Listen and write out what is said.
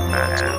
Madness.